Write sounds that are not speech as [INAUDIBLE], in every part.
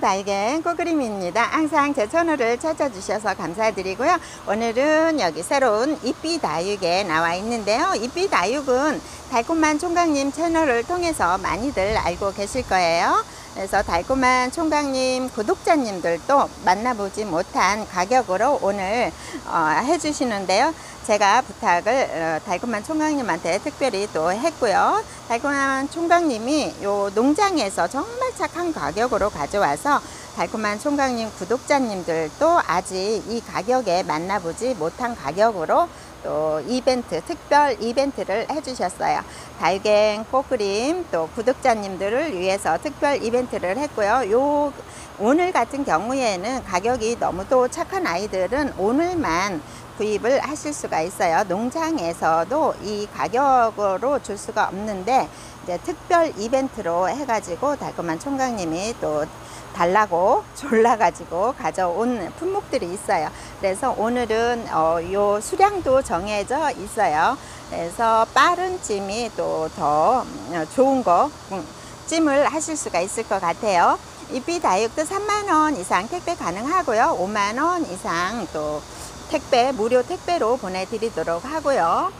달갱 꼬그림입니다. 항상 제 채널을 찾아주셔서 감사드리고요. 오늘은 여기 새로운 이삐다육에 나와 있는데요. 이삐다육은 달콤한 총각님 채널을 통해서 많이들 알고 계실 거예요 그래서 달콤한 총각님 구독자님들도 만나보지 못한 가격으로 오늘 어, 해주시는데요 제가 부탁을 어, 달콤한 총각님한테 특별히 또 했고요. 달콤한 총각님이 요 농장에서 정말 착한 가격으로 가져와서 달콤한 총각님 구독자님들도 아직 이 가격에 만나보지 못한 가격으로 또 이벤트 특별 이벤트를 해주셨어요 달갱 꽃그림 또 구독자님들을 위해서 특별 이벤트를 했고요 요 오늘 같은 경우에는 가격이 너무도 착한 아이들은 오늘만 구입을 하실 수가 있어요. 농장에서도 이 가격으로 줄 수가 없는데 이제 특별 이벤트로 해가지고 달콤한 총각님이 또 달라고 졸라가지고 가져온 품목들이 있어요. 그래서 오늘은 어, 요 수량도 정해져 있어요. 그래서 빠른 찜이 또 더 좋은 거 음, 찜을 하실 수가 있을 것 같아요. 이비 다육도 3만원 이상 택배 가능하고요. 5만원 이상 또 택배 무료 택배로 보내드리도록 하고요.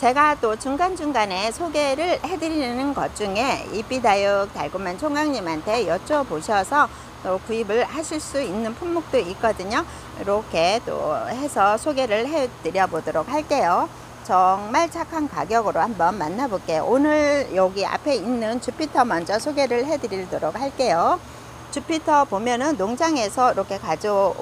제가 또 중간중간에 소개를 해드리는 것 중에 이삐다육 달콤한 총각님한테 여쭤보셔서 또 구입을 하실 수 있는 품목도 있거든요. 이렇게 또 해서 소개를 해드려 보도록 할게요. 정말 착한 가격으로 한번 만나볼게요. 오늘 여기 앞에 있는 주피터 먼저 소개를 해드리도록 할게요. 주피터 보면은 농장에서 이렇게 가져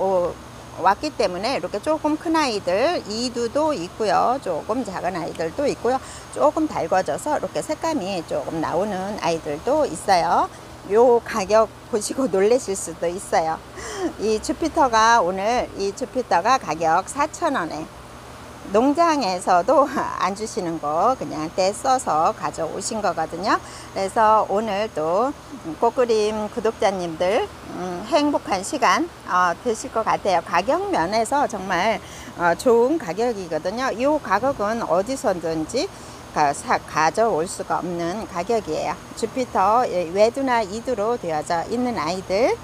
왔기 때문에 이렇게 조금 큰 아이들 이두도 있고요. 조금 작은 아이들도 있고요. 조금 달궈져서 이렇게 색감이 조금 나오는 아이들도 있어요. 요 가격 보시고 [LAUGHS] 놀라실 수도 있어요. 이 주피터가 오늘 이 주피터가 가격 4,000원에 농장에서도 [LAUGHS] 안 주시는 거 그냥 떼 써서 가져오신 거거든요. 그래서 오늘 또 꽃그림 구독자님들 음, 행복한 시간 어, 되실 것 같아요. 가격 면에서 정말 어, 좋은 가격이거든요. 이 가격은 어디서든지 가, 사, 가져올 수가 없는 가격이에요. 주피터 예, 외두나 이두로 되어져 있는 아이들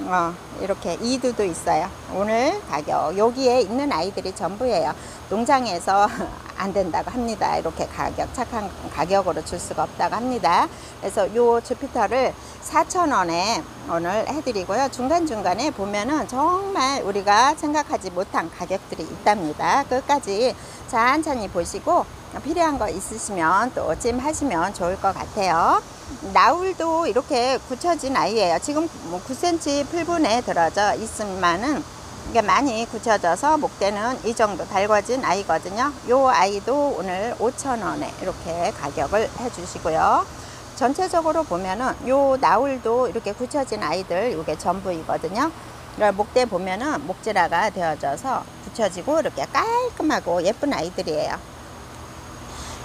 어, 이렇게 이두도 있어요. 오늘 가격. 여기에 있는 아이들이 전부예요. 농장에서 [LAUGHS] 안 된다고 합니다. 이렇게 가격 착한 가격으로 줄 수가 없다고 합니다. 그래서 요 주피터를 4,000원에 오늘 해드리고요. 중간중간에 보면은 정말 우리가 생각하지 못한 가격들이 있답니다. 끝까지 천천히 보시고 필요한 거 있으시면 또 찜 하시면 좋을 것 같아요. 나울도 이렇게 굳혀진 아이예요. 지금 뭐 9cm 풀분에 들어져 있으면은 이게 많이 굳혀져서 목대는 이 정도 달궈진 아이거든요. 요 아이도 오늘 5천원에 이렇게 가격을 해 주시고요. 전체적으로 보면은 요 나울도 이렇게 굳혀진 아이들 이게 전부이거든요. 목대 보면은 목질화가 되어져서 붙여지고 이렇게 깔끔하고 예쁜 아이들이에요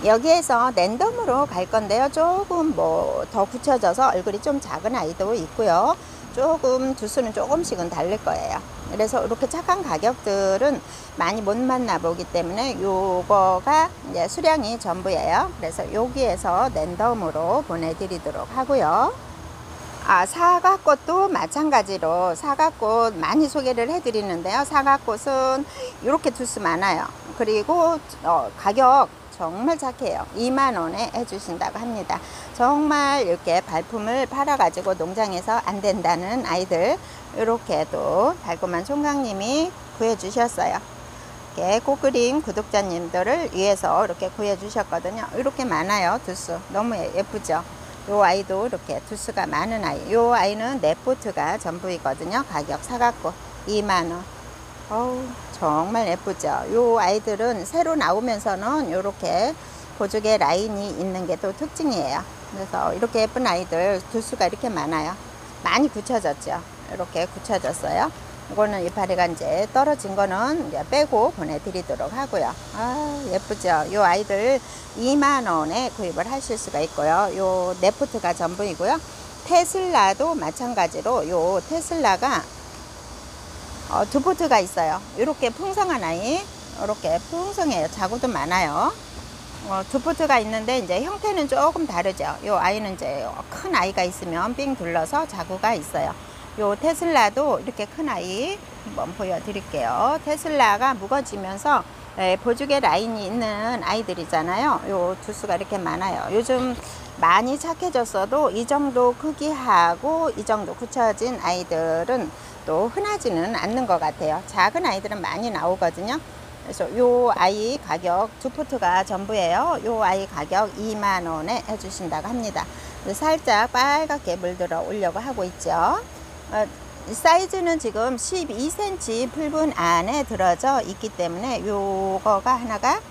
여기에서 랜덤으로 갈 건데요. 조금 뭐 더 굳혀져서 얼굴이 좀 작은 아이도 있고요. 조금 두수는 조금씩은 다를 거예요. 그래서 이렇게 착한 가격들은 많이 못 만나보기 때문에 요거가 이제 수량이 전부예요. 그래서 여기에서 랜덤으로 보내드리도록 하고요. 아, 사과꽃도 마찬가지로 사과꽃 많이 소개를 해드리는데요. 사과꽃은 이렇게 두수 많아요. 그리고 어, 가격 정말 착해요. 2만원에 해주신다고 합니다. 정말 이렇게 발품을 팔아 가지고 농장에서 안 된다는 아이들 이렇게 또 달콤한 총각님이 구해 주셨어요. 이렇게 꽃그림 구독자님들을 위해서 이렇게 구해 주셨거든요. 이렇게 많아요 두수. 너무 예쁘죠? 요 아이도 이렇게 두수가 많은 아이. 요 아이는 네포트가 전부이거든요 가격 사갖고. 2만원. 어우 정말 예쁘죠? 요 아이들은 새로 나오면서는 이렇게 보조개 라인이 있는 게 또 특징이에요. 그래서 이렇게 예쁜 아이들 두수가 이렇게 많아요. 많이 굳혀졌죠? 이렇게 굳혀졌어요. 이거는 이파리가 이제 떨어진 거는 이제 빼고 보내드리도록 하고요. 아 예쁘죠? 요 아이들 2만원에 구입을 하실 수가 있고요. 요 네프트가 전부이고요. 테슬라도 마찬가지로 요 테슬라가 어, 두 포트가 있어요 이렇게 풍성한 아이 이렇게 풍성해요 자구도 많아요 어, 두 포트가 있는데 이제 형태는 조금 다르죠. 요 아이는 이제 큰 아이가 있으면 삥 둘러서 자구가 있어요. 요 테슬라도 이렇게 큰 아이 한번 보여드릴게요. 테슬라가 무거지면서 예, 보조개 라인이 있는 아이들이잖아요. 요 두수가 이렇게 많아요. 요즘 많이 착해졌어도 이 정도 크기하고 이 정도 굳혀진 아이들은 또 흔하지는 않는 것 같아요. 작은 아이들은 많이 나오거든요. 그래서 요 아이 가격 두 포트가 전부예요. 요 아이 가격 2만 원에 해주신다고 합니다. 살짝 빨갛게 물들어 오려고 하고 있죠. 어, 사이즈는 지금 12cm 풀분 안에 들어져 있기 때문에 요거가 하나가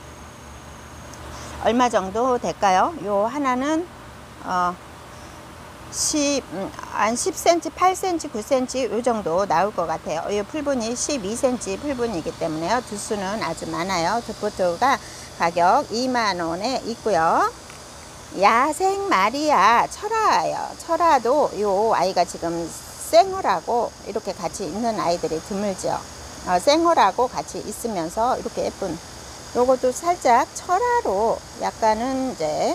얼마 정도 될까요? 요 하나는 어, 10, 음, 한 10cm, 8cm, 9cm 요 정도 나올 것 같아요. 이 풀분이 12cm 풀분이기 때문에요. 두수는 아주 많아요. 두포트가 가격 2만원에 있고요. 야생 마리아 철화예요. 철화도 요 아이가 지금 생얼하고 이렇게 같이 있는 아이들이 드물죠. 어, 생얼하고 같이 있으면서 이렇게 예쁜 요것도 살짝 철화로 약간은 이제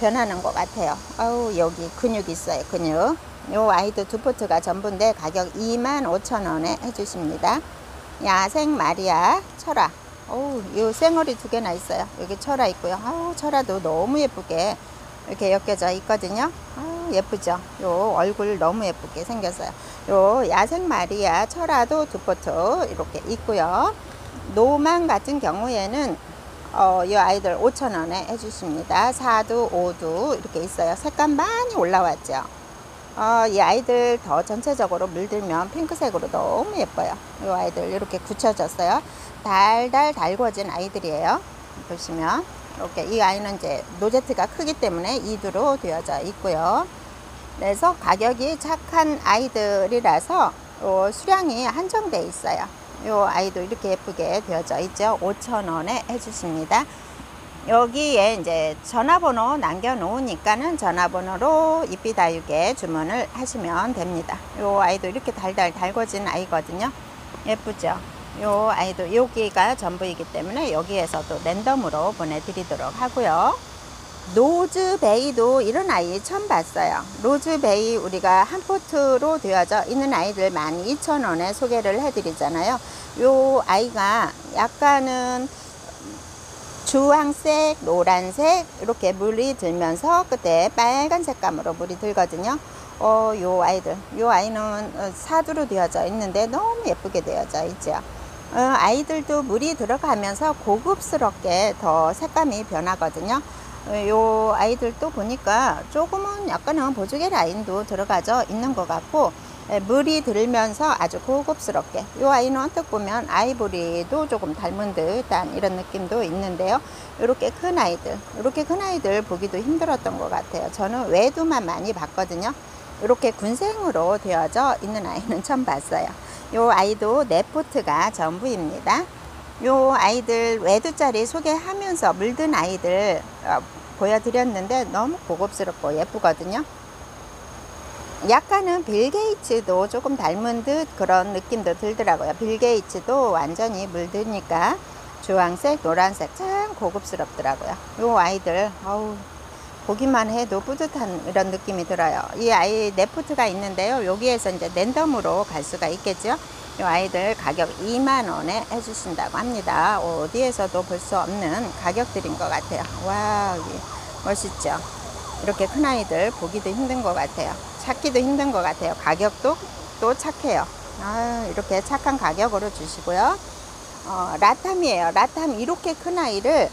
변하는 것 같아요. 아우 여기 근육 있어요 근육. 요 아이도 두 포트가 전부인데 가격 25,000원에 해주십니다. 야생 마리아 철화. 어우 요 생얼이 두 개나 있어요. 여기 철화 있고요. 아우 철화도 너무 예쁘게 이렇게 엮여져 있거든요. 아우 예쁘죠. 요 얼굴 너무 예쁘게 생겼어요. 요 야생 마리아 철화도 두 포트 이렇게 있고요. 노만 같은 경우에는 어, 이 아이들 5,000원에 해주십니다. 4두, 5두 이렇게 있어요. 색감 많이 올라왔죠. 어, 이 아이들 더 전체적으로 물들면 핑크색으로 너무 예뻐요. 이 아이들 이렇게 굳혀졌어요. 달달 달궈진 아이들이에요. 보시면 이렇게 이 아이는 이제 노제트가 크기 때문에 2두로 되어져 있고요. 그래서 가격이 착한 아이들이라서 어, 수량이 한정돼 있어요. 요 아이도 이렇게 예쁘게 되어져 있죠. 5,000원에 해주십니다. 여기에 이제 전화번호 남겨 놓으니까는 전화번호로 이삐다육에 주문을 하시면 됩니다. 요 아이도 이렇게 달달 달궈진 아이거든요. 예쁘죠? 요 아이도 여기가 전부이기 때문에 여기에서도 랜덤으로 보내드리도록 하고요. 노즈베이도 이런 아이 처음 봤어요. 노즈베이 우리가 한 포트로 되어져 있는 아이들 12,000원에 소개를 해드리잖아요. 요 아이가 약간은 주황색, 노란색 이렇게 물이 들면서 끝에 빨간 색감으로 물이 들거든요. 어, 요 아이들, 요 아이는 어, 사두로 되어져 있는데 너무 예쁘게 되어져 있죠. 어, 아이들도 물이 들어가면서 고급스럽게 더 색감이 변하거든요. 어, 요 아이들도 보니까 조금은 약간은 보조개 라인도 들어가져 있는 것 같고 예, 물이 들면서 아주 고급스럽게 이 아이는 언뜻 보면 아이보리도 조금 닮은 듯한 이런 느낌도 있는데요. 이렇게 큰 아이들 이렇게 큰 아이들 보기도 힘들었던 것 같아요. 저는 외두만 많이 봤거든요. 이렇게 군생으로 되어져 있는 아이는 처음 봤어요. 이 아이도 네포트가 전부입니다 이 아이들 외두짜리 소개하면서 물든 아이들 어, 보여드렸는데 너무 고급스럽고 예쁘거든요 약간은 빌 게이츠도 조금 닮은 듯 그런 느낌도 들더라고요. 빌 게이츠도 완전히 물드니까 주황색, 노란색 참 고급스럽더라고요. 요 아이들 어우 보기만 해도 뿌듯한 이런 느낌이 들어요. 이 아이 네프트가 있는데요. 여기에서 이제 랜덤으로 갈 수가 있겠죠. 이 아이들 가격 2만 원에 해주신다고 합니다. 어디에서도 볼 수 없는 가격들인 것 같아요. 와 멋있죠. 이렇게 큰 아이들 보기도 힘든 것 같아요. 찾기도 힘든 것 같아요. 가격도 또 착해요. 아, 이렇게 착한 가격으로 주시고요. 어, 라탐이에요. 라탐 이렇게 큰 아이를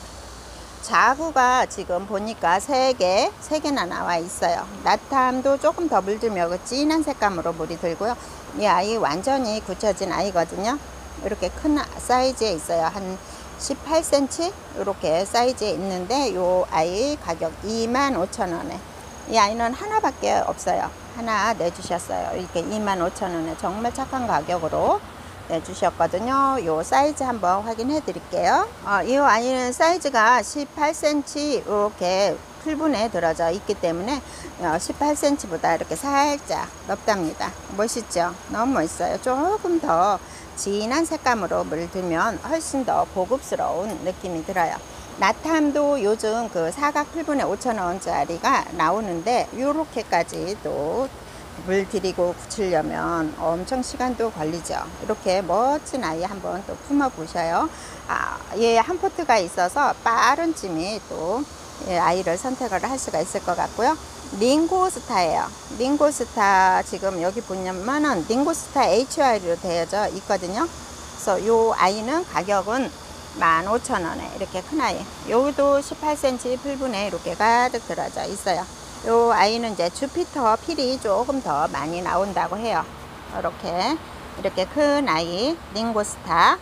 자구가 지금 보니까 3개, 3개나 나와 있어요. 라탐도 조금 더 물들면 그 진한 색감으로 물이 들고요. 이 아이 완전히 굳혀진 아이거든요. 이렇게 큰 사이즈에 있어요. 한 18cm 이렇게 사이즈에 있는데 이 아이 가격 25,000원에 이 아이는 하나밖에 없어요. 하나 내주셨어요. 이렇게 25,000원에 정말 착한 가격으로 내 주셨거든요. 요 사이즈 한번 확인해 드릴게요. 어, 이 아이는 사이즈가 18cm 이렇게 풀분에 들어져 있기 때문에 18cm보다 어, 이렇게 살짝 넓답니다. 멋있죠? 너무 멋있어요. 조금 더 진한 색감으로 물들면 훨씬 더 고급스러운 느낌이 들어요. 나탐도 요즘 그 사각 필분에 5,000원짜리가 나오는데 요렇게까지 또 물 들이고 붙이려면 엄청 시간도 걸리죠. 이렇게 멋진 아이 한번 또 품어 보셔요. 아, 얘한 포트가 있어서 빠른 찜이 또 예, 아이를 선택을 할 수가 있을 것 같고요. 링고스타예요. 링고스타 지금 여기 보면은 링고스타 HY로 되어져 있거든요. 그래서 요 아이는 가격은 15,000원에 이렇게 큰 아이. 여기도 18cm 플분에 이렇게 가득 들어져 있어요. 요 아이는 이제 주피터 feel이 조금 더 많이 나온다고 해요. 이렇게 이렇게 큰 아이 링고스타.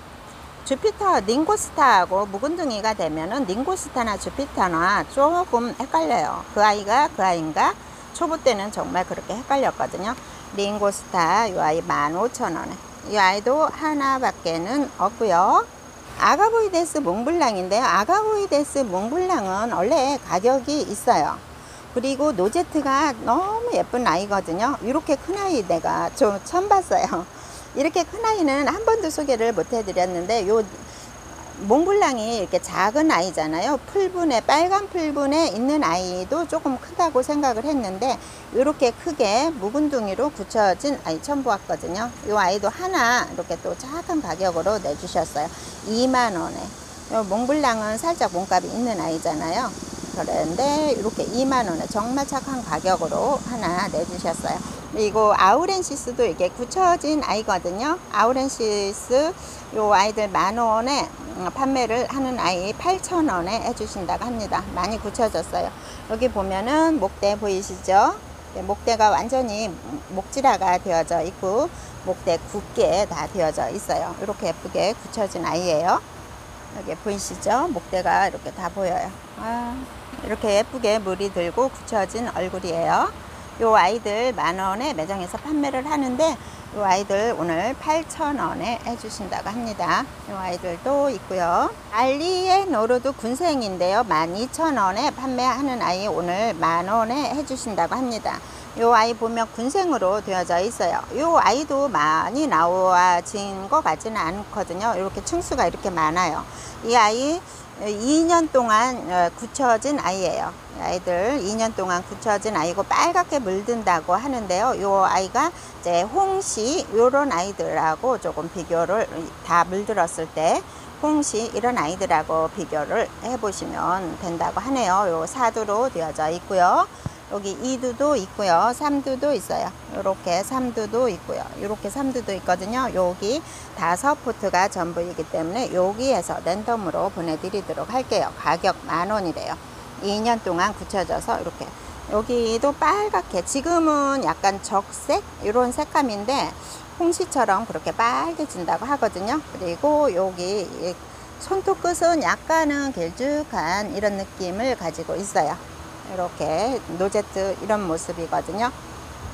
주피터 링고스타하고 묵은둥이가 되면은 링고스타나 주피터나 조금 헷갈려요. 그 아이가 그 아이인가? 초보 때는 정말 그렇게 헷갈렸거든요. 링고스타 이 아이 15,000원에. 이 아이도 하나밖에는 없고요. 아가보이데스 몽블랑인데요. 아가보이데스 몽블랑은 원래 가격이 있어요. 그리고 로제트가 너무 예쁜 아이거든요. 이렇게 큰 아이 내가 좀 처음 봤어요. [LAUGHS] 이렇게 큰 아이는 한 번도 소개를 못 해드렸는데 요 몽블랑이 이렇게 작은 아이잖아요. 플분에 빨간 플분에 있는 아이도 조금 크다고 생각을 했는데 이렇게 크게 묵은둥이로 붙여진 아이 처음 보았거든요. 이 아이도 하나 이렇게 또 작은 가격으로 내주셨어요. 2만 원에. 요 몽블랑은 살짝 몸값이 있는 아이잖아요. 그런데 이렇게 2만 원에 정말 착한 가격으로 하나 내주셨어요. 그리고 아우렌시스도 이게 굳혀진 아이거든요. 아우렌시스 요 아이들 만 원에 판매를 하는 아이 8천 원에 해주신다고 합니다. 많이 굳혀졌어요. 여기 보면은 목대 보이시죠? 네, 목대가 완전히 목질화가 되어져 있고 목대 굳게 다 되어져 있어요. 이렇게 예쁘게 굳혀진 아이예요. 여기 보이시죠? 목대가 이렇게 다 보여요. 아, 이렇게 예쁘게 물이 들고 굳혀진 얼굴이에요. 요 아이들 만원에 매장에서 판매를 하는데 요 아이들 오늘 8,000원에 해주신다고 합니다. 요 아이들도 있고요. 알리의 노르드 군생인데요. 12,000원에 판매하는 아이 오늘 만원에 해주신다고 합니다. 요 아이 보면 군생으로 되어져 있어요. 요 아이도 많이 나와진 것 같지는 않거든요. 이렇게 층수가 이렇게 많아요. 이 아이 2년 동안 어, 굳혀진 아이예요. 아이들 2년 동안 굳혀진 아이고 빨갛게 물든다고 하는데요. 요 아이가 이제 홍시 요런 아이들하고 조금 비교를 다 물들었을 때 홍시 이런 아이들하고 비교를 해 보시면 된다고 하네요. 요 사두로 되어져 있고요. 여기 2두도 있고요. 3두도 있어요. 이렇게 3두도 있고요. 이렇게 3두도 있거든요. 여기 다섯 포트가 전부이기 때문에 여기에서 랜덤으로 보내드리도록 할게요. 가격 만원이래요. 2년 동안 굳혀져서 이렇게 여기도 빨갛게 지금은 약간 적색 이런 색감인데 홍시처럼 그렇게 빨개진다고 하거든요. 그리고 여기 손톱 끝은 약간은 길쭉한 이런 느낌을 가지고 있어요. 이렇게 노제트 이런 모습이거든요.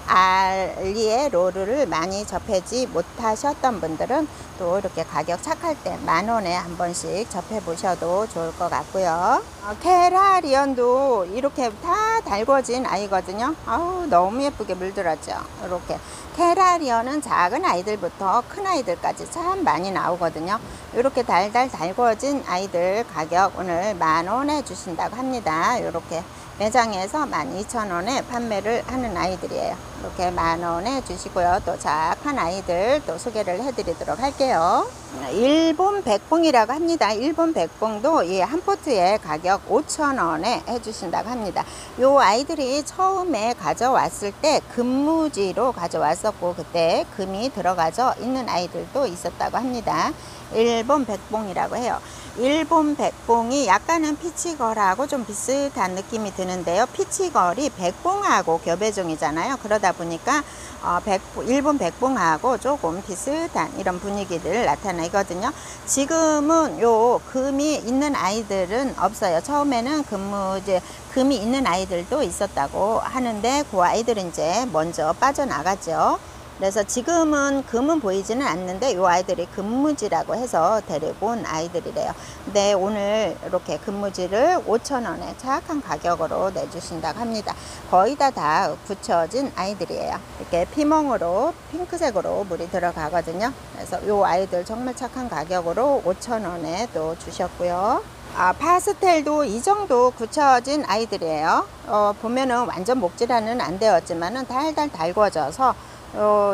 알리의 롤을 많이 접하지 못하셨던 분들은 또 이렇게 가격 착할 때 만 원에 한 번씩 접해 보셔도 좋을 것 같고요. 어, 케라리언도 이렇게 다 달궈진 아이거든요. 아우 너무 예쁘게 물들었죠. 이렇게 케라리언은 작은 아이들부터 큰 아이들까지 참 많이 나오거든요. 이렇게 달달 달궈진 아이들 가격 오늘 만 원에 주신다고 합니다. 이렇게 매장에서 12,000원에 판매를 하는 아이들이에요. 이렇게 만 원에 주시고요. 또 작은 아이들 또 소개를 해드리도록 할게요. 일본 백봉이라고 합니다. 일본 백봉도 이한 포트에 가격 5,000원에 해주신다고 합니다. 요 아이들이 처음에 가져왔을 때 금무지로 가져왔었고 그때 금이 들어가져 있는 아이들도 있었다고 합니다. 일본 백봉이라고 해요. 일본 백봉이 약간은 피치걸하고 좀 비슷한 느낌이 드는데요. 피치걸이 백봉하고 교배종이잖아요. 그러다 보니까 어, 백, 일본 백봉하고 조금 비슷한 이런 분위기를 나타내거든요. 지금은 요 금이 있는 아이들은 없어요. 처음에는 금무 이제 금이 있는 아이들도 있었다고 하는데 그 아이들은 이제 먼저 빠져나가죠. 그래서 지금은 금은 보이지는 않는데 이 아이들이 금무지라고 해서 데리고 온 아이들이래요. 근데 오늘 이렇게 금무지를 5천원에 착한 가격으로 내주신다고 합니다. 거의 다 다 굳혀진 아이들이에요. 이렇게 피멍으로 핑크색으로 물이 들어가거든요. 그래서 이 아이들 정말 착한 가격으로 5천원에 또 주셨고요. 아, 파스텔도 이 정도 굳혀진 아이들이에요. 어, 보면은 완전 목질화는 안 되었지만은 달달 달궈져서 어,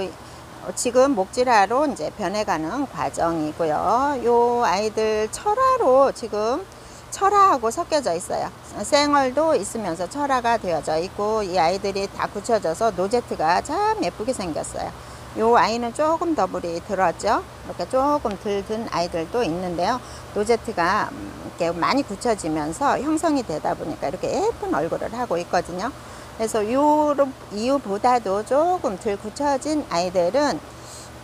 지금 목질화로 이제 변해가는 과정이고요. 요 아이들 철화로 지금 철화하고 섞여져 있어요. 생얼도 있으면서 철화가 되어져 있고 이 아이들이 다 굳혀져서 노제트가 참 예쁘게 생겼어요. 요 아이는 조금 더 물이 들었죠. 이렇게 조금 들든 아이들도 있는데요. 노제트가 이렇게 많이 굳혀지면서 형성이 되다 보니까 이렇게 예쁜 얼굴을 하고 있거든요. 그래서 요 이유보다도 조금 덜 굳혀진 아이들은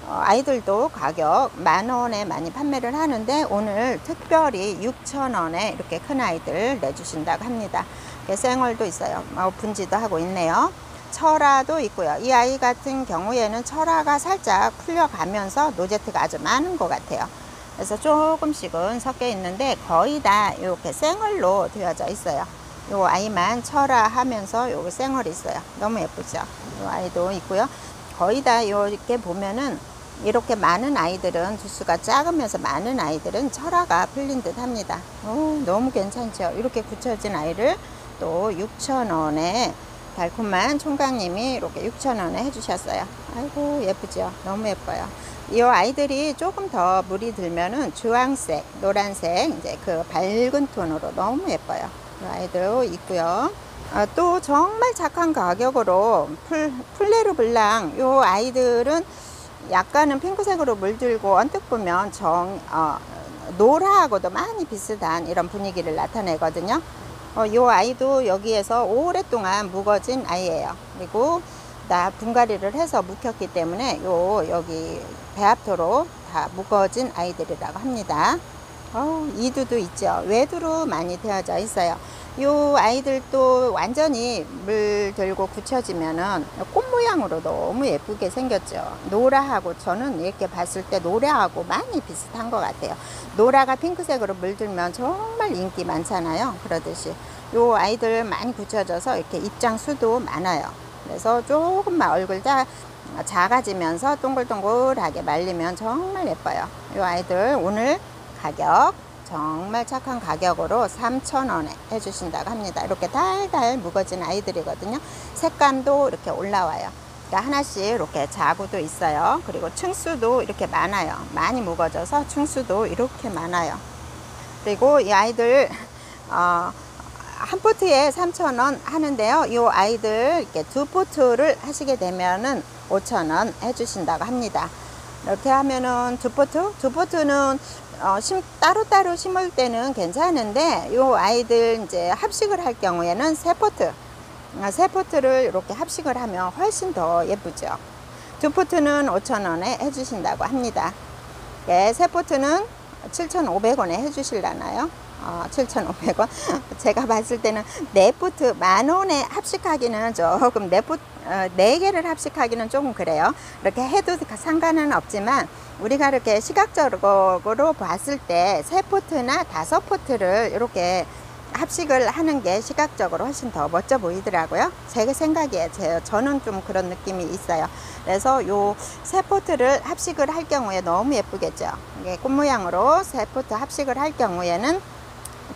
어, 아이들도 가격 만 원에 많이 판매를 하는데 오늘 특별히 6천 원에 이렇게 큰 아이들 내주신다고 합니다. 생얼도 있어요. 어, 분지도 하고 있네요. 철화도 있고요. 이 아이 같은 경우에는 철화가 살짝 풀려가면서 노제트가 아주 많은 것 같아요. 그래서 조금씩은 섞여 있는데 거의 다 이렇게 생얼로 되어져 있어요. 요 아이만 철화하면서 요거 생얼이 있어요. 너무 예쁘죠? 요 아이도 있고요. 거의 다 이렇게 보면은 이렇게 많은 아이들은 두수가 작으면서 많은 아이들은 철화가 풀린 듯 합니다. 오, 너무 괜찮죠? 이렇게 굳혀진 아이를 또 6,000원에 달콤한 총각님이 이렇게 6,000원에 해주셨어요. 아이고 예쁘죠? 너무 예뻐요. 이 아이들이 조금 더 물이 들면은 주황색, 노란색 이제 그 밝은 톤으로 너무 예뻐요. 이 아이도 있고요. 아, 또 정말 착한 가격으로 풀, 풀레르 블랑 이 아이들은 약간은 핑크색으로 물들고 언뜻 보면 정 어, 노라하고도 많이 비슷한 이런 분위기를 나타내거든요. 어, 이 아이도 여기에서 오랫동안 묵어진 아이예요. 그리고 나 분갈이를 해서 묵혔기 때문에 요 여기 배합토로 다 묵어진 아이들이라고 합니다. 어, 이두도 있죠. 외두로 많이 되어져 있어요. 요 아이들도 완전히 물 들고 굳혀지면은 꽃 모양으로 너무 예쁘게 생겼죠. 노라하고 저는 이렇게 봤을 때 노라하고 많이 비슷한 것 같아요. 노라가 핑크색으로 물들면 정말 인기 많잖아요. 그러듯이 요 아이들 많이 굳혀져서 이렇게 입장 수도 많아요. 그래서 조금만 얼굴 다 작아지면서 동글동글하게 말리면 정말 예뻐요. 요 아이들 오늘 가격 정말 착한 가격으로 3,000원에 해주신다고 합니다. 이렇게 달달 묵어진 아이들이거든요. 색감도 이렇게 올라와요. 그러니까 하나씩 이렇게 자구도 있어요. 그리고 층수도 이렇게 많아요. 많이 묵어져서 층수도 이렇게 많아요. 그리고 이 아이들 어, 한 포트에 3,000원 하는데요. 이 아이들 이렇게 두 포트를 하시게 되면은 5,000원 해주신다고 합니다. 이렇게 하면은 두 포트? 두 포트는 어, 심, 따로따로 심을 때는 괜찮은데 요 아이들 이제 합식을 할 경우에는 세 포트 아, 세 포트를 이렇게 합식을 하면 훨씬 더 예쁘죠 두 포트는 5천원에 해주신다고 합니다 예, 세 포트는 7,500원에 해주실라나요? 어, 7,500원. [LAUGHS] 제가 봤을 때는 네 포트 만 원에 합식하기는 조금 네 포트 어, 네 개를 합식하기는 조금 그래요. 이렇게 해도 상관은 없지만 우리가 이렇게 시각적으로 봤을 때 세 포트나 다섯 포트를 이렇게 합식을 하는 게 시각적으로 훨씬 더 멋져 보이더라고요. 제 생각에 제, 저는 좀 그런 느낌이 있어요. 그래서 요 세 포트를 합식을 할 경우에 너무 예쁘겠죠. 이게 꽃 모양으로 세 포트 합식을 할 경우에는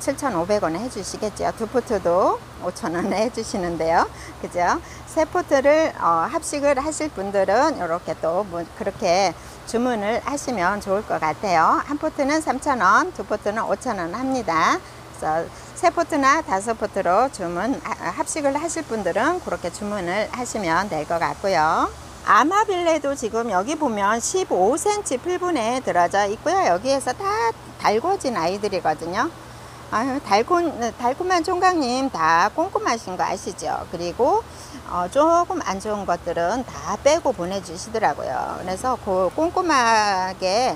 7,500원에 해주시겠죠. 두 포트도 5,000원에 해주시는데요. 그죠? 세 포트를 어, 합식을 하실 분들은 이렇게 또 뭐 그렇게 주문을 하시면 좋을 것 같아요. 한 포트는 3,000원, 두 포트는 5,000원 합니다. 그래서 세 포트나 다섯 포트로 주문 합식을 하실 분들은 그렇게 주문을 하시면 될 것 같고요. 아마빌레도 지금 여기 보면 15cm 풀분에 들어져 있고요. 여기에서 다 달궈진 아이들이거든요. 아유, 달콤, 달콤한 총각님 다 꼼꼼하신 거 아시죠? 그리고 어, 조금 안 좋은 것들은 다 빼고 보내주시더라고요. 그래서 그 꼼꼼하게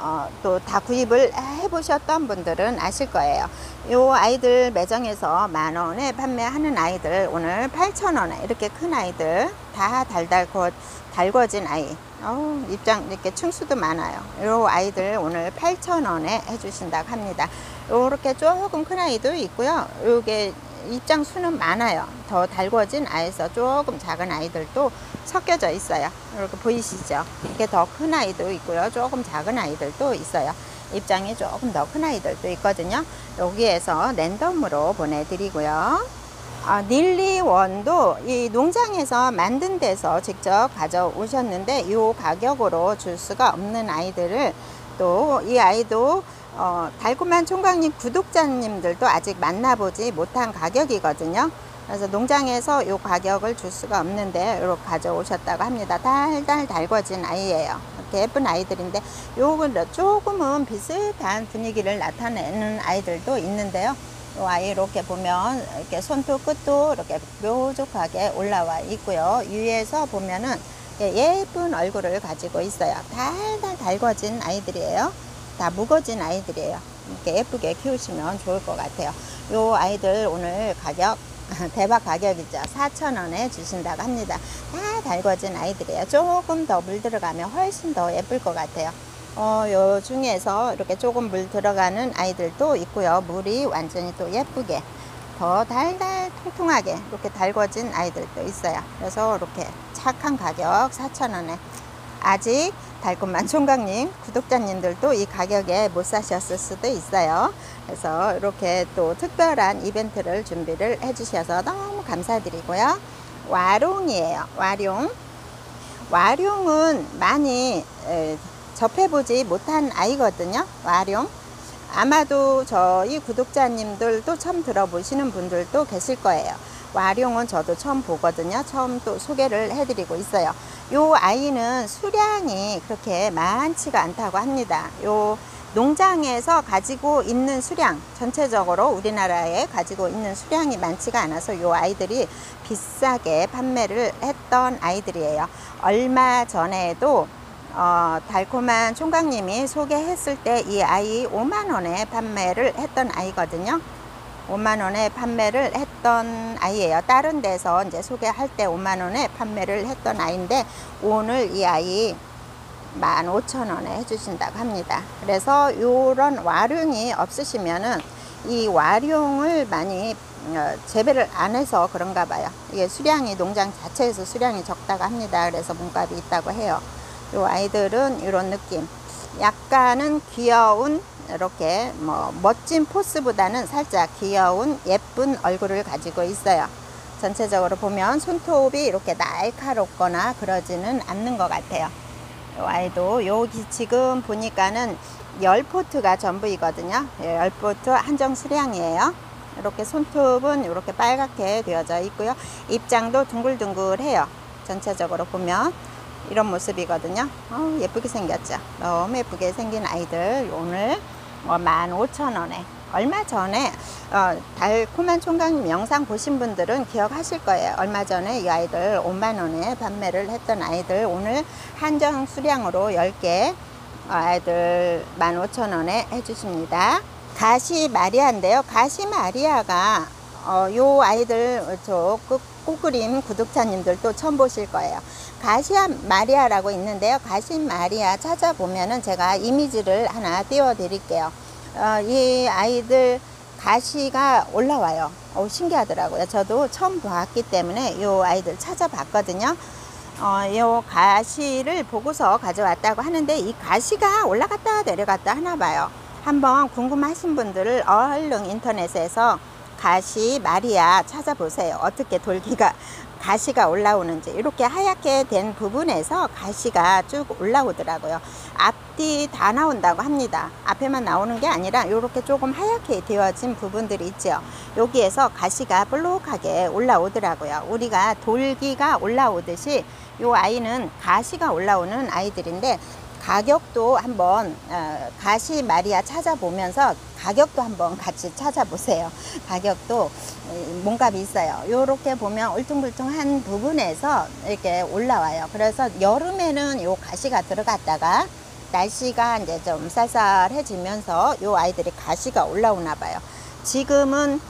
어, 또 다 구입을 해보셨던 분들은 아실 거예요. 요 아이들 매장에서 만 원에 판매하는 아이들 오늘 8천 원에 이렇게 큰 아이들 다 달달고 달궈진 아이 어 입장 이렇게 층수도 많아요. 요 아이들 오늘 8천 원에 해주신다고 합니다. 요렇게 조금 큰 아이도 있고요. 요게 입장 수는 많아요. 더 달궈진 아이에서 조금 작은 아이들도 섞여져 있어요. 이렇게 보이시죠? 이렇게 더 큰 아이도 있고요. 조금 작은 아이들도 있어요. 입장이 조금 더 큰 아이들도 있거든요. 여기에서 랜덤으로 보내드리고요. 아, 닐리원도 이 농장에서 만든 데서 직접 가져오셨는데 이 가격으로 줄 수가 없는 아이들을 또 이 아이도 어, 달콤한 총각님 구독자님들도 아직 만나보지 못한 가격이거든요. 그래서 농장에서 이 가격을 줄 수가 없는데 이렇게 가져오셨다고 합니다. 달달 달궈진 아이예요. 이렇게 예쁜 아이들인데 요건 조금은 비슷한 분위기를 나타내는 아이들도 있는데요. 이 아이 이렇게 보면 이렇게 손톱 끝도 이렇게 뾰족하게 올라와 있고요. 위에서 보면은 예쁜 얼굴을 가지고 있어요. 달달 달궈진 아이들이에요. 다 묵어진 아이들이에요. 이렇게 예쁘게 키우시면 좋을 것 같아요. 요 아이들 오늘 가격 [LAUGHS] 대박 가격이죠. 4,000원에 주신다고 합니다. 다 달궈진 아이들이에요. 조금 더 물 들어가면 훨씬 더 예쁠 것 같아요. 어, 요 중에서 이렇게 조금 물 들어가는 아이들도 있고요. 물이 완전히 또 예쁘게 더 달달 통통하게 이렇게 달궈진 아이들도 있어요. 그래서 이렇게 착한 가격 4,000원에 아직 달콤한 총각님 구독자님들도 이 가격에 못 사셨을 수도 있어요. 그래서 이렇게 또 특별한 이벤트를 준비를 해주셔서 너무 감사드리고요. 와룡이에요. 와룡. 와룡은 많이 접해보지 못한 아이거든요. 와룡. 아마도 저희 구독자님들도 처음 들어보시는 분들도 계실 거예요. 와룡은 저도 처음 보거든요. 처음 또 소개를 해드리고 있어요. 요 아이는 수량이 그렇게 많지가 않다고 합니다. 요 농장에서 가지고 있는 수량 전체적으로 우리나라에 가지고 있는 수량이 많지가 않아서 요 아이들이 비싸게 판매를 했던 아이들이에요. 얼마 전에도 어, 달콤한 총각님이 소개했을 때 이 아이 5만원에 판매를 했던 아이거든요. 5만 원에 판매를 했던 아이예요. 다른 데서 이제 소개할 때 5만 원에 판매를 했던 아이인데 오늘 이 아이 15,000원에 해주신다고 합니다. 그래서 이런 와룡이 없으시면은 이 와룡을 많이 어, 재배를 안 해서 그런가 봐요. 이게 수량이 농장 자체에서 수량이 적다고 합니다. 그래서 문값이 있다고 해요. 이 아이들은 이런 느낌. 약간은 귀여운 이렇게 뭐 멋진 포스보다는 살짝 귀여운 예쁜 얼굴을 가지고 있어요. 전체적으로 보면 손톱이 이렇게 날카롭거나 그러지는 않는 것 같아요. 이 아이도 여기 지금 보니까는 열 포트가 전부이거든요. 예, 열 포트 한정 수량이에요. 이렇게 손톱은 이렇게 빨갛게 되어져 있고요. 입장도 둥글둥글해요. 전체적으로 보면 이런 모습이거든요. 어, 예쁘게 생겼죠. 너무 예쁘게 생긴 아이들 오늘 15,000원에 뭐 얼마 전에 어, 달콤한 총각님 영상 보신 분들은 기억하실 거예요. 얼마 전에 이 아이들 5만원에 판매를 했던 아이들 오늘 한정 수량으로 10개 어, 아이들 15,000원에 해주십니다. 가시 마리아인데요. 가시 마리아가 어, 요 아이들 저 꽃그림 구독자님들도 처음 보실 거예요. 가시아 마리아라고 있는데요. 가시 마리아 찾아보면은 제가 이미지를 하나 띄워 드릴게요. 어, 이 아이들 가시가 올라와요. 오, 신기하더라고요. 저도 처음 봤기 때문에 이 아이들 찾아봤거든요. 어, 이 가시를 보고서 가져왔다고 하는데 이 가시가 올라갔다 내려갔다 하나 봐요. 한번 궁금하신 분들을 얼른 인터넷에서 가시 마리아 찾아보세요. 어떻게 돌기가 가시가 올라오는지 이렇게 하얗게 된 부분에서 가시가 쭉 올라오더라고요. 앞뒤 다 나온다고 합니다. 앞에만 나오는 게 아니라 이렇게 조금 하얗게 되어진 부분들이 있죠. 여기에서 가시가 볼록하게 올라오더라고요. 우리가 돌기가 올라오듯이 이 아이는 가시가 올라오는 아이들인데 가격도 한번 어, 가시 마리아 찾아보면서 가격도 한번 같이 찾아보세요. 가격도 몸값이 있어요. 이렇게 보면 울퉁불퉁한 부분에서 이렇게 올라와요. 그래서 여름에는 요 가시가 들어갔다가 날씨가 이제 좀 쌀쌀해지면서 요 아이들이 가시가 올라오나 봐요. 지금은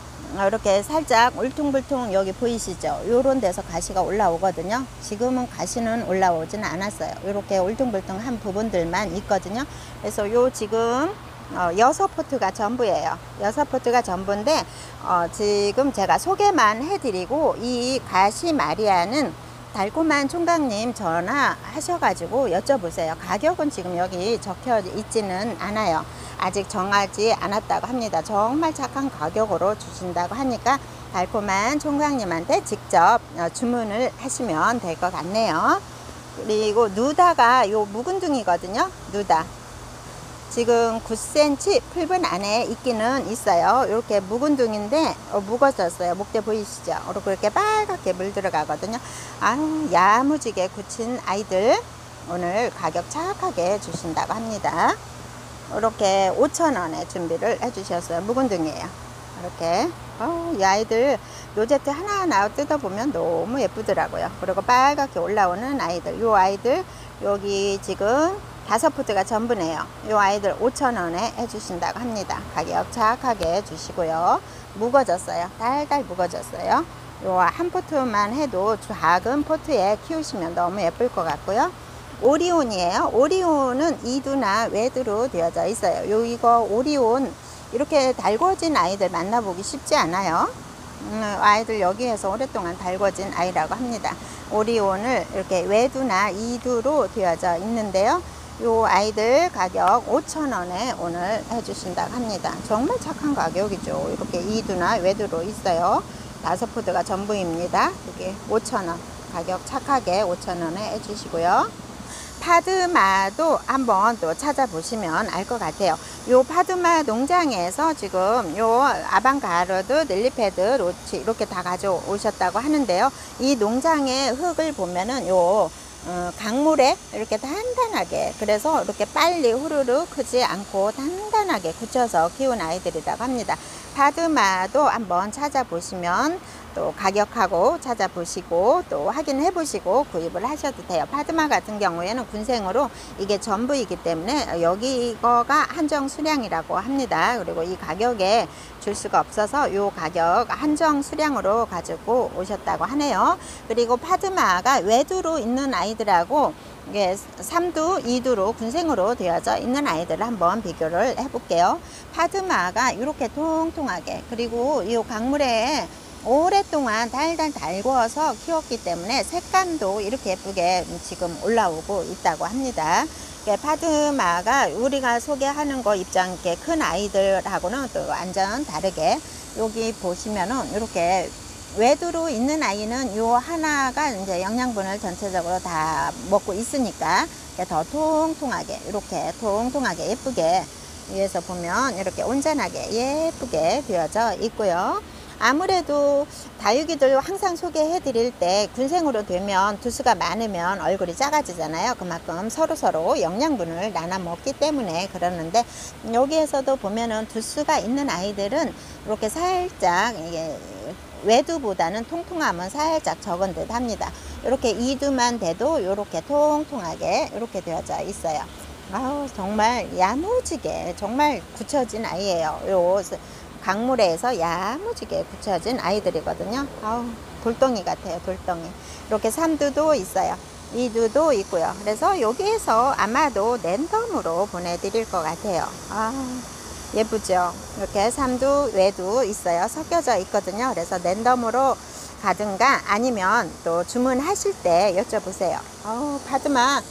이렇게 살짝 울퉁불퉁 여기 보이시죠? 요런 데서 가시가 올라오거든요. 지금은 가시는 올라오지는 않았어요. 이렇게 울퉁불퉁한 부분들만 있거든요. 그래서 요 지금 어, 여섯 포트가 전부예요. 여섯 포트가 전부인데 어, 지금 제가 소개만 해드리고 이 가시 마리아는 달콤한 총각님 전화하셔가지고 여쭤보세요. 가격은 지금 여기 적혀 있지는 않아요. 아직 정하지 않았다고 합니다. 정말 착한 가격으로 주신다고 하니까 달콤한 총각님한테 직접 어, 주문을 하시면 될 것 같네요. 그리고 누다가 요 묵은둥이거든요. 누다. 지금 9cm 풀분 안에 있기는 있어요. 이렇게 묵은 둥인데 어, 묵어졌어요. 목대 보이시죠? 그리고 이렇게 빨갛게 물 들어가거든요. 아유 야무지게 굳힌 아이들 오늘 가격 착하게 주신다고 합니다. 이렇게 5,000원에 준비를 해주셨어요. 묵은 둥이에요. 이렇게 어, 이 아이들 로제트 하나하나 뜯어보면 너무 예쁘더라고요. 그리고 빨갛게 올라오는 아이들 이 아이들 여기 지금 다섯 포트가 전부네요. 이 아이들 5,000원에 해주신다고 합니다. 가격 착하게 주시고요. 묵어졌어요. 달달 묵어졌어요. 요 한 포트만 해도 작은 포트에 키우시면 너무 예쁠 것 같고요. 오리온이에요. 오리온은 이두나 외두로 되어져 있어요. 요 이거 오리온 이렇게 달궈진 아이들 만나보기 쉽지 않아요. 음, 아이들 여기에서 오랫동안 달궈진 아이라고 합니다. 오리온을 이렇게 외두나 이두로 되어져 있는데요. 요 아이들 가격 5,000원에 오늘 해주신다고 합니다. 정말 착한 가격이죠. 이렇게 이두나 외두로 있어요. 다섯 포드가 전부입니다. 이게 5,000원. 가격 착하게 5,000원에 해주시고요. 파드마도 한번 또 찾아보시면 알 것 같아요. 요 파드마 농장에서 지금 요 아방가르드, 넬리패드, 로치 이렇게 다 가져오셨다고 하는데요. 이 농장의 흙을 보면은 요 어, 강물에 이렇게 단단하게 그래서 이렇게 빨리 후루룩 크지 않고 단단하게 굳혀서 키운 아이들이라고 합니다. 파드마도 한번 찾아보시면 또 가격하고 찾아보시고 또 확인해 보시고 구입을 하셔도 돼요. 파드마 같은 경우에는 군생으로 이게 전부이기 때문에 여기 이거가 한정 수량이라고 합니다. 그리고 이 가격에 줄 수가 없어서 이 가격 한정 수량으로 가지고 오셨다고 하네요. 그리고 파드마가 외두로 있는 아이들하고 이게 3두, 2두로 군생으로 되어져 있는 아이들을 한번 비교를 해볼게요. 파드마가 이렇게 통통하게 그리고 이 강물에 오랫동안 달달 달궈서 키웠기 때문에 색감도 이렇게 예쁘게 지금 올라오고 있다고 합니다. 파드마가 우리가 소개하는 거 입장 있게 큰 아이들하고는 또 완전 다르게 여기 보시면은 이렇게 외두로 있는 아이는 요 하나가 이제 영양분을 전체적으로 다 먹고 있으니까 더 통통하게 이렇게 통통하게 예쁘게 위에서 보면 이렇게 온전하게 예쁘게 되어져 있고요. 아무래도 다육이들 항상 소개해 드릴 때 군생으로 되면 두수가 많으면 얼굴이 작아지잖아요. 그만큼 서로서로 영양분을 나눠 먹기 때문에 그러는데 여기에서도 보면은 두수가 있는 아이들은 이렇게 살짝 이게 외두보다는 통통함은 살짝 적은 듯 합니다. 이렇게 이두만 돼도 이렇게 통통하게 이렇게 되어져 있어요. 아우 정말 야무지게 정말 굳혀진 아이예요. 요 강물에서 야무지게 붙여진 아이들이거든요. 아우, 돌덩이 같아요, 돌덩이. 이렇게 삼두도 있어요. 이두도 있고요. 그래서 여기에서 아마도 랜덤으로 보내드릴 것 같아요. 아, 예쁘죠? 이렇게 삼두, 외두 있어요. 섞여져 있거든요. 그래서 랜덤으로 가든가 아니면 또 주문하실 때 여쭤보세요. 어우, 파드마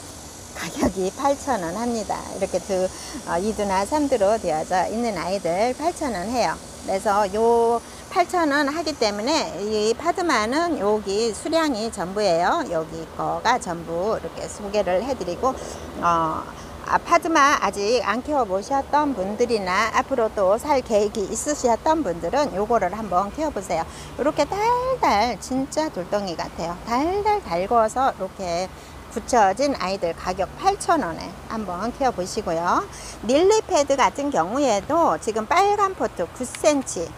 가격이 8,000원 합니다. 이렇게 두, 어, 이두나 삼두로 되어져 있는 아이들 8,000원 해요. 그래서 요 8,000원 하기 때문에 이 파드마는 여기 수량이 전부예요. 여기 거가 전부 이렇게 소개를 해드리고, 어, 아, 파드마 아직 안 키워보셨던 분들이나 앞으로 또 살 계획이 있으셨던 분들은 요거를 한번 키워보세요. 이렇게 달달 진짜 돌덩이 같아요. 달달 달궈서 이렇게 붙여진 아이들 가격 8,000원에 한번 키워 보시고요. 릴리 패드 같은 경우에도 지금 빨간 포트 9cm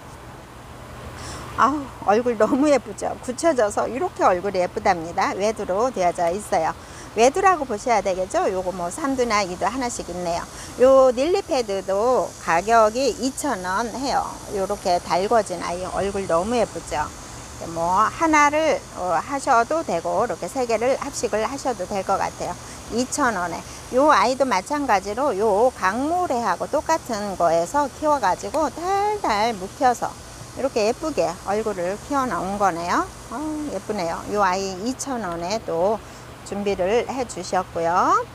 아우 얼굴 너무 예쁘죠? 굳혀져서 이렇게 얼굴이 예쁘답니다. 외두로 되어져 있어요. 외두라고 보셔야 되겠죠? 요거 뭐 3두나 2두 하나씩 있네요. 요 닐리 패드도 가격이 2,000원 해요. 요렇게 달궈진 아이 얼굴 너무 예쁘죠 뭐 하나를 어, 하셔도 되고 이렇게 세 개를 합식을 하셔도 될 것 같아요. 2,000원에. 요 아이도 마찬가지로 요 강모래하고 똑같은 거에서 키워 가지고 달달 묵혀서 이렇게 예쁘게 얼굴을 키워 나온 거네요. 어, 예쁘네요. 요 아이 2,000원에 또 준비를 해 주셨고요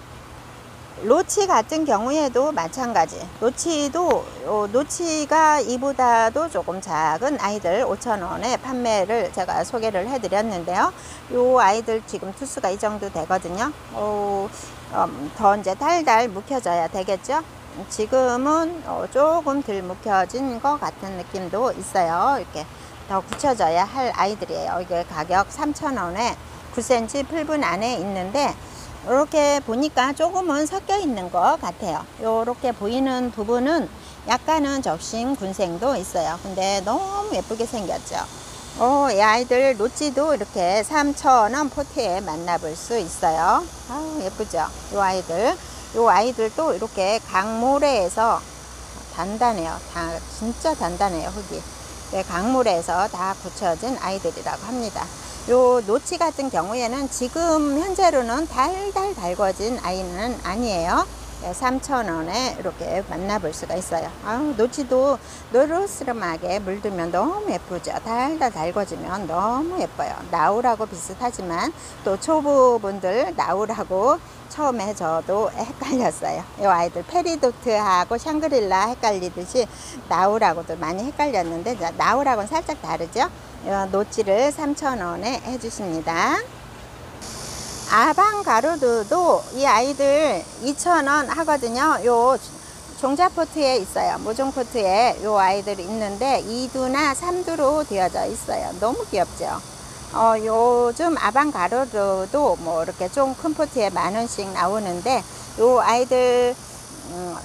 로치 같은 경우에도 마찬가지. 로치도 어, 노치가 이보다도 조금 작은 아이들 5,000원에 판매를 제가 소개를 해드렸는데요. 요 아이들 지금 투수가 이 정도 되거든요. 어, 음, 더 이제 달달 묵혀져야 되겠죠. 지금은 어, 조금 덜 묵혀진 것 같은 느낌도 있어요. 이렇게 더 굳혀져야 할 아이들이에요. 이게 가격 3,000원에 9cm 풀분 안에 있는데 이렇게 보니까 조금은 섞여 있는 것 같아요. 이렇게 보이는 부분은 약간은 적신 군생도 있어요. 근데 너무 예쁘게 생겼죠. 어, 이 아이들 노찌도 이렇게 3,000원 포트에 만나볼 수 있어요. 아우, 예쁘죠? 이 아이들. 이 아이들도 이렇게 강모래에서 단단해요. 다, 진짜 단단해요, 흙이. 네, 강물에서 다 굳혀진 아이들이라고 합니다. 요 노치 같은 경우에는 지금 현재로는 달달 달궈진 아이는 아니에요. 3,000원에 이렇게 만나볼 수가 있어요. 아우, 노치도 노르스름하게 물들면 너무 예쁘죠. 달달 달궈지면 너무 예뻐요. 나우라고 비슷하지만 또 초보분들 나우라고 처음에 저도 헷갈렸어요. 이 아이들 페리도트하고 샹그릴라 헷갈리듯이 나우라고도 많이 헷갈렸는데 나우라고는 살짝 다르죠. 노치를 3,000원에 해주십니다. 아방가르드도 이 아이들 2,000원 하거든요. 요 종자포트에 있어요. 모종포트에 요 아이들이 있는데 2두나 3두로 되어져 있어요. 너무 귀엽죠. 어, 요즘 아방가르드도 뭐 이렇게 좀 큰 포트에 만 원씩 나오는데 요 아이들 음,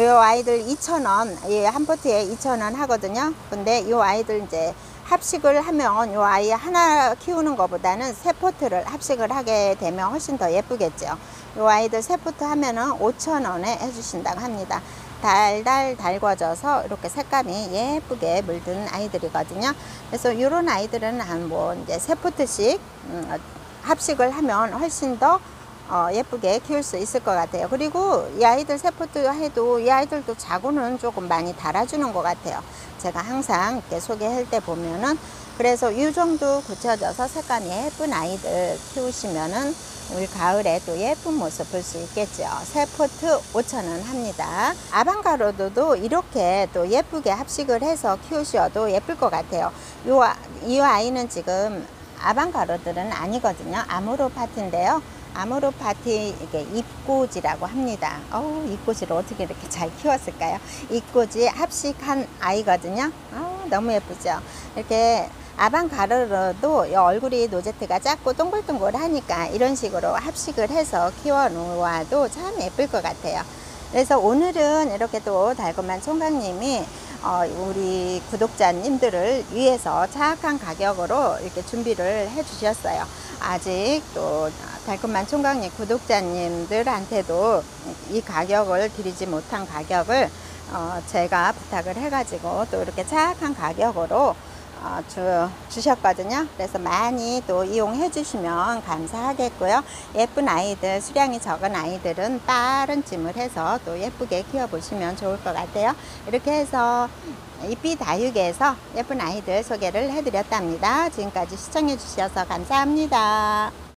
요 아이들 2,000원, 예, 한 포트에 2,000원 하거든요. 근데 요 아이들 이제 합식을 하면 요 아이 하나 키우는 것보다는 세 포트를 합식을 하게 되면 훨씬 더 예쁘겠죠. 요 아이들 세 포트 하면은 5,000원에 해주신다고 합니다. 달달 달궈져서 이렇게 색감이 예쁘게 물든 아이들이거든요. 그래서 이런 아이들은 한 뭐 이제 세 포트씩 음, 합식을 하면 훨씬 더 어, 예쁘게 키울 수 있을 것 같아요. 그리고 이 아이들 세포트 해도 이 아이들도 자구는 조금 많이 달아주는 것 같아요. 제가 항상 이렇게 소개할 때 보면은 그래서 이 정도 굳혀져서 색감이 예쁜 아이들 키우시면은 올 가을에 또 예쁜 모습 볼 수 있겠죠. 세 포트 5,000원 합니다. 아방가르드도 이렇게 또 예쁘게 합식을 해서 키우셔도 예쁠 것 같아요. 요, 이 아이는 지금 아방가르드는 아니거든요. 아모르 파티인데요. 아모르 파티 이게 잎꽂이라고 합니다. 어우, 잎꽂이를 어떻게 이렇게 잘 키웠을까요? 잎꽂이 합식한 아이거든요. 어우, 너무 예쁘죠? 이렇게 아방가르드도 얼굴이 로제트가 작고 동글동글하니까 이런 식으로 합식을 해서 키워 놓아도 참 예쁠 것 같아요. 그래서 오늘은 이렇게 또 달콤한 총각님이 어, 우리 구독자님들을 위해서 착한 가격으로 이렇게 준비를 해 주셨어요. 아직 또 달콤한 총각님 구독자님들한테도 이 가격을 드리지 못한 가격을 어, 제가 부탁을 해가지고 또 이렇게 착한 가격으로 어, 주, 주셨거든요. 그래서 많이 또 이용해 주시면 감사하겠고요. 예쁜 아이들, 수량이 적은 아이들은 빠른 찜을 해서 또 예쁘게 키워보시면 좋을 것 같아요. 이렇게 해서 이삐 다육에서 예쁜 아이들 소개를 해드렸답니다. 지금까지 시청해 주셔서 감사합니다.